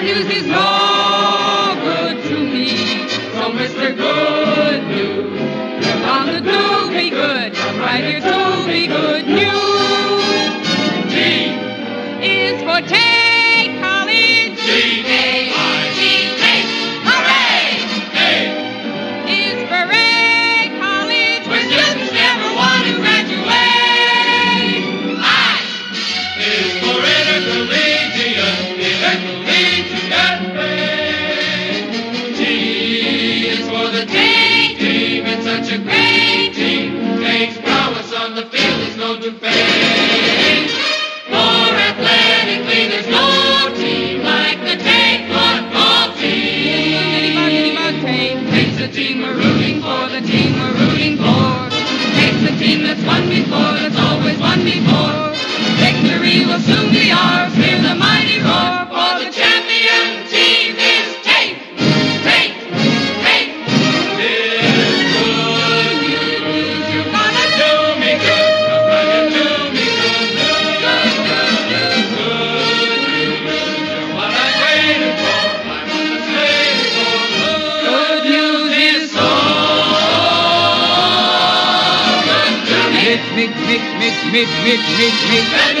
Bad news is no good to me. So, Mr. Good News, you're bound to do me good. I'm right here to be good news. G is for ten. hit, hit, hit, hit.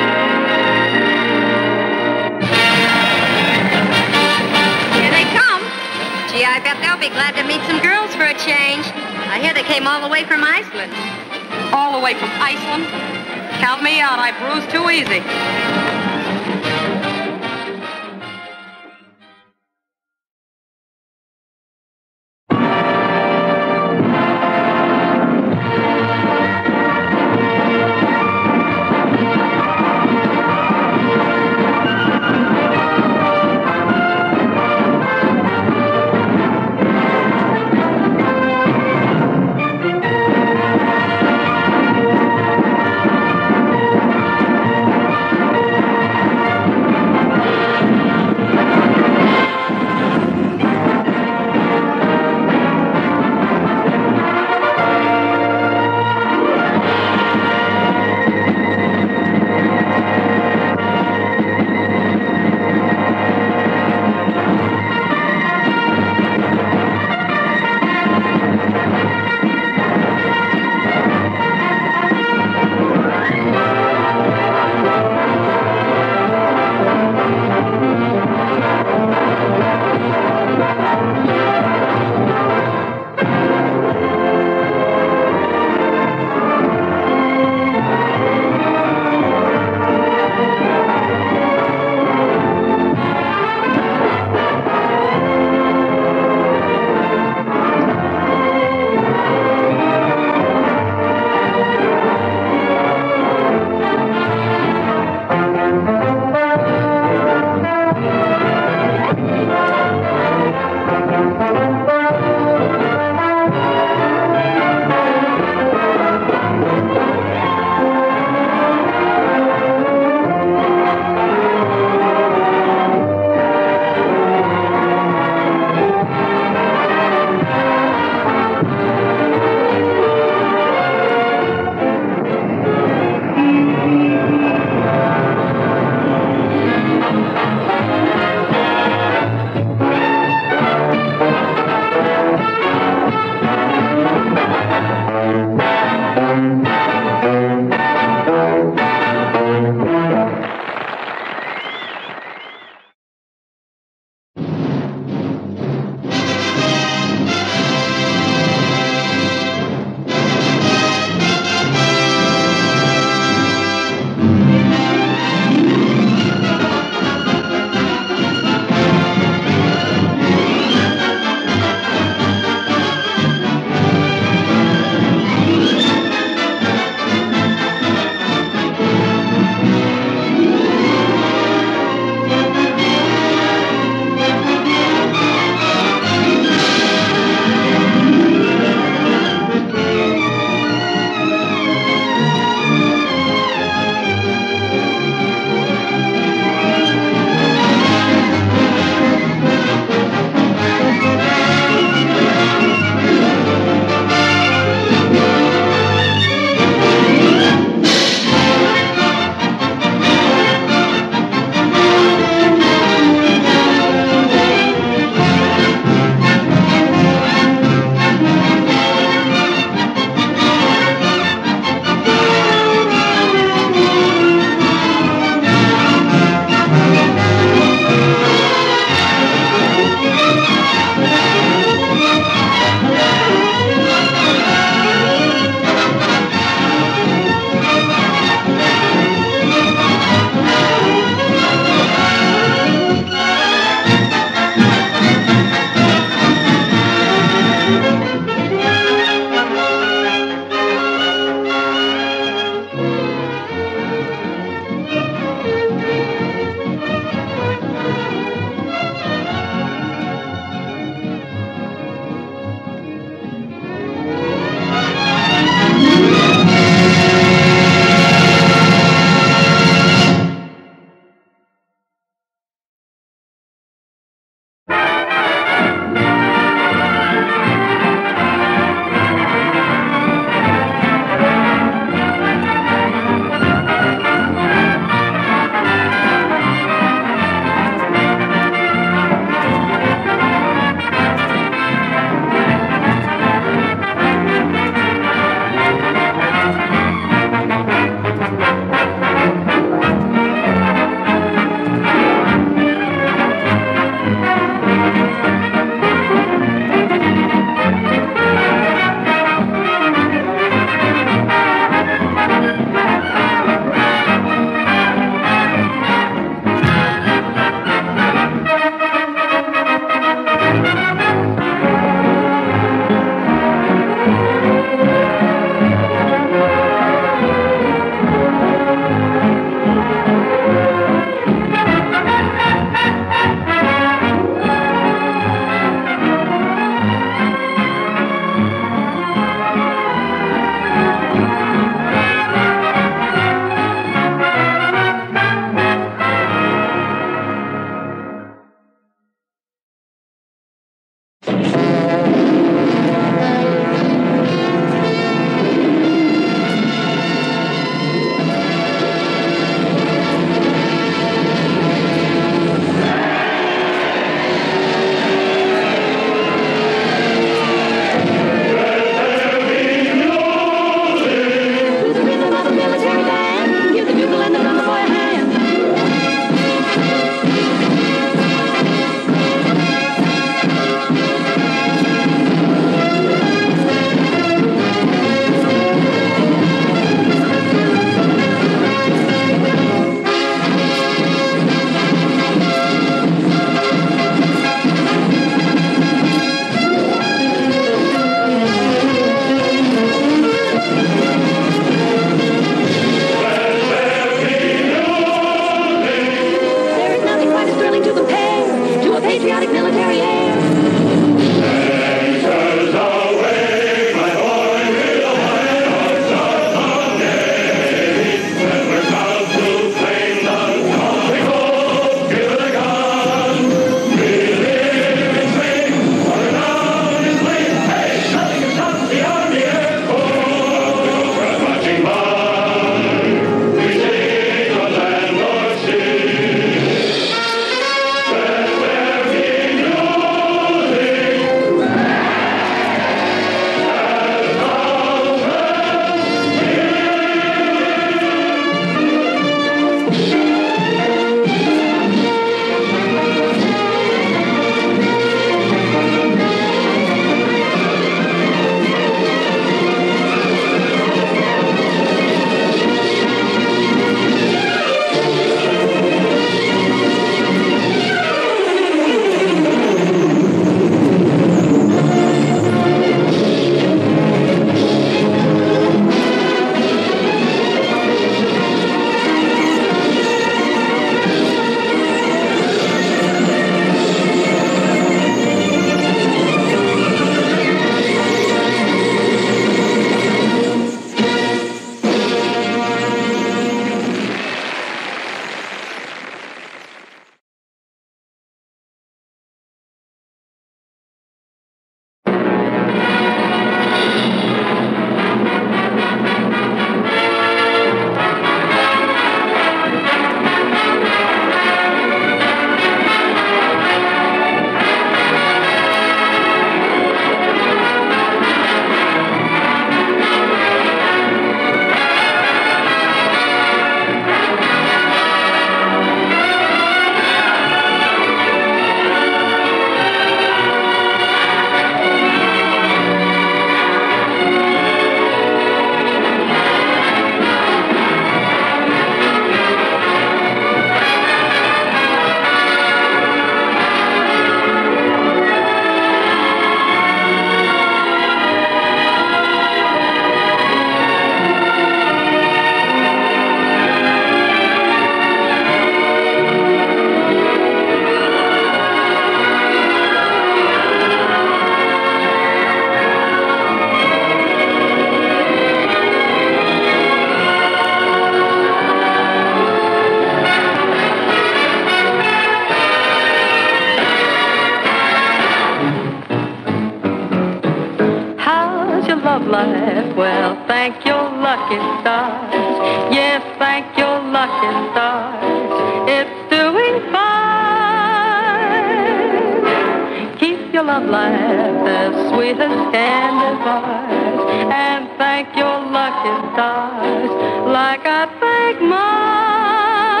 Candy bars. And thank your lucky stars like I thank mine.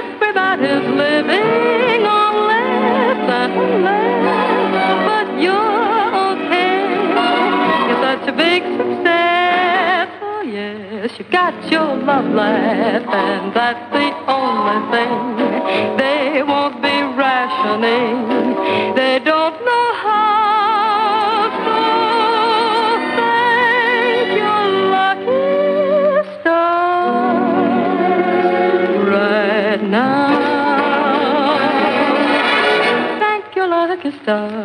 Everybody's living on less and less, but you're okay. You're such a big success. Oh yes, you got your love life, and that's the only thing. They won't be rationing. They don't know how. Lucky stars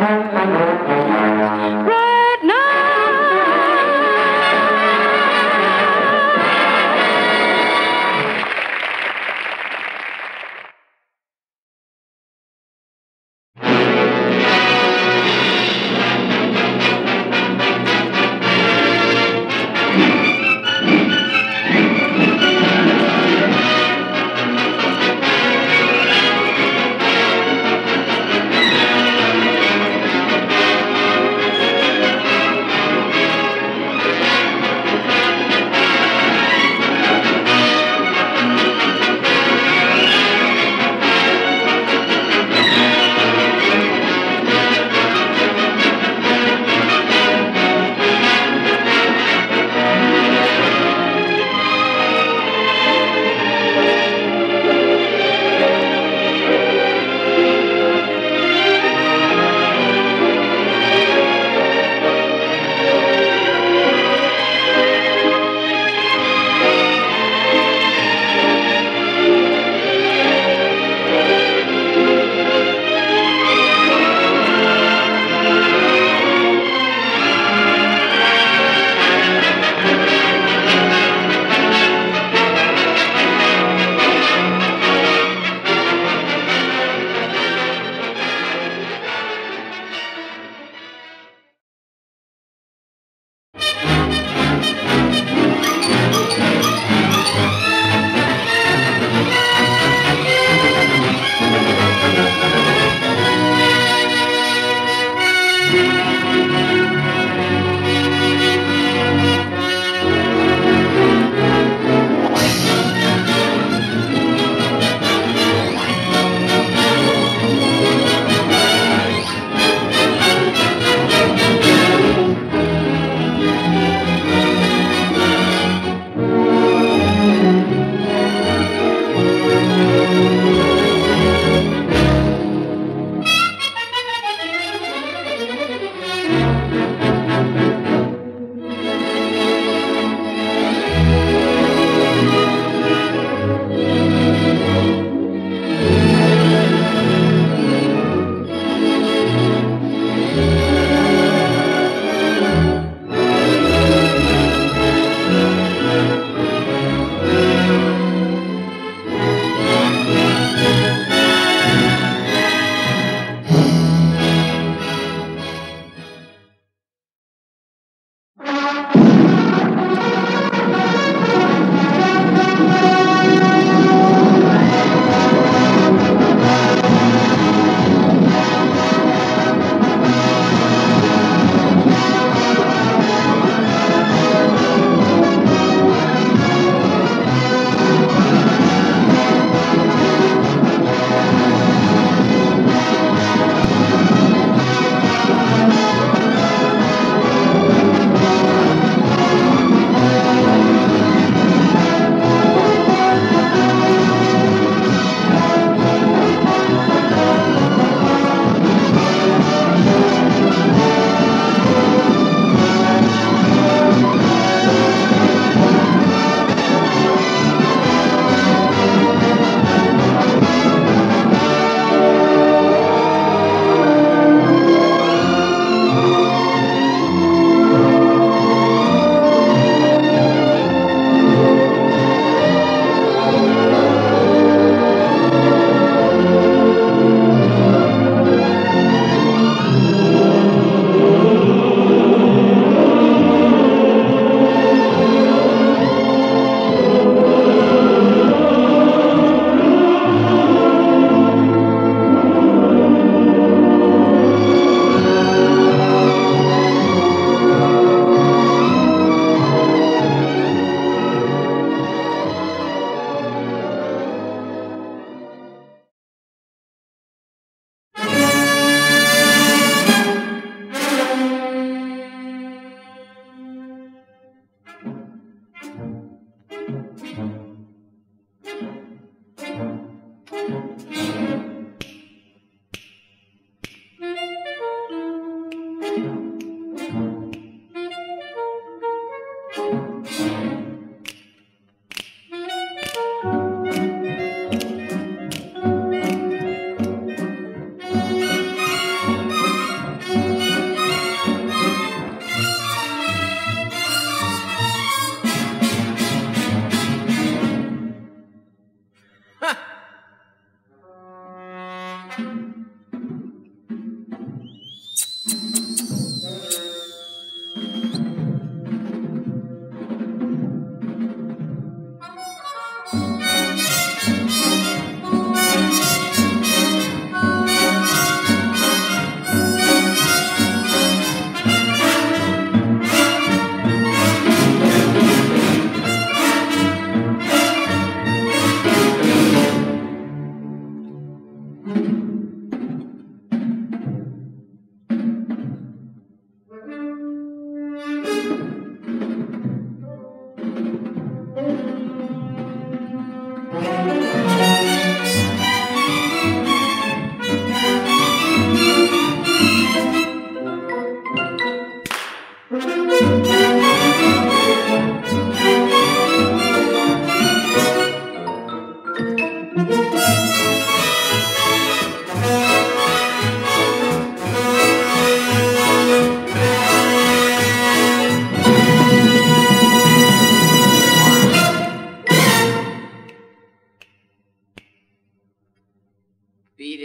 Beat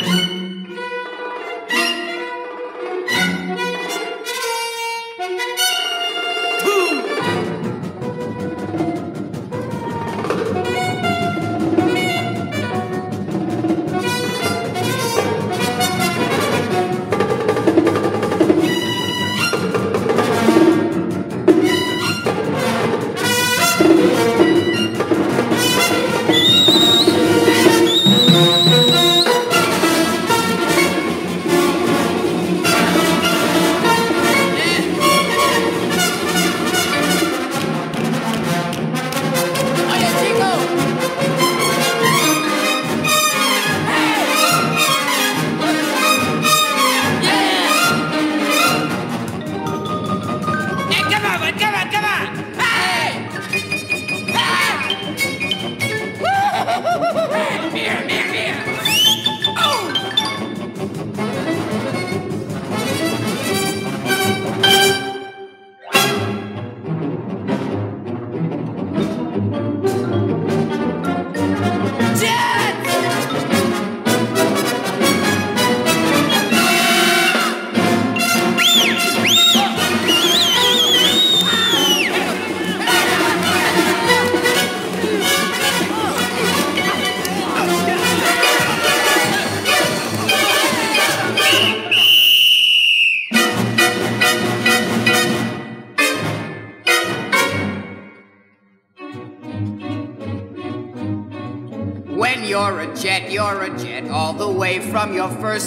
it.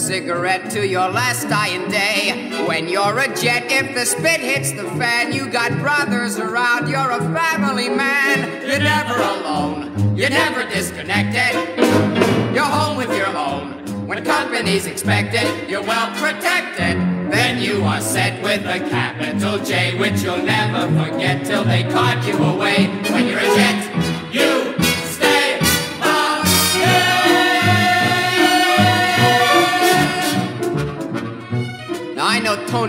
Cigarette to your last dying day. When you're a jet, if the spit hits the fan, you got brothers around, you're a family man. You're never alone, you're never disconnected. You're home with your own. When company's expected, you're well protected. Then you are set with a capital J, which you'll never forget till they caught you away. When you're a jet,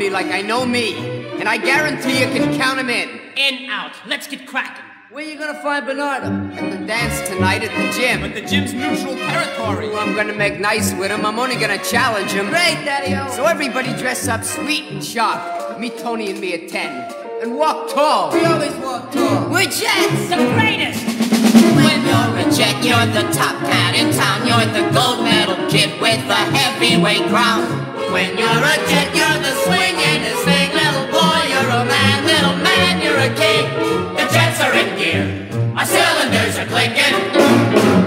I know Tony like I know me, and I guarantee you can count him in. In, out. Let's get cracking. Where you gonna find Bernardo? At the dance tonight at the gym. But the gym's neutral territory. Ooh, I'm gonna make nice with him. I'm only gonna challenge him. Great, Daddy-o. So everybody dress up sweet and sharp. Me, Tony, and me at 10. And walk tall. We always walk tall. We're jets. The greatest. When you're a jet, you're the top cat in town. You're the gold medal kid with the heavyweight crown. When you're a jet, you're the swingingest thing. Little boy, you're a man. Little man, you're a king. The jets are in gear. Our cylinders are clicking.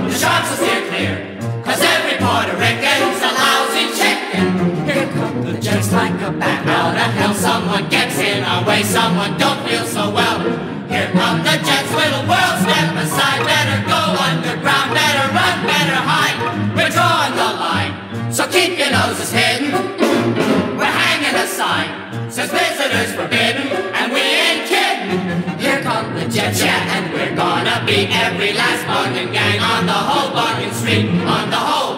The sharks will steer clear. Cause every Puerto Rican's a lousy chicken. Here come the jets like a bat out of hell. Someone gets in our way. Someone don't feel so well. Here come the jets, little world, be every last barking gang on the whole barking Street, on the whole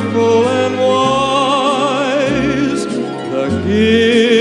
merciful and wise, the King.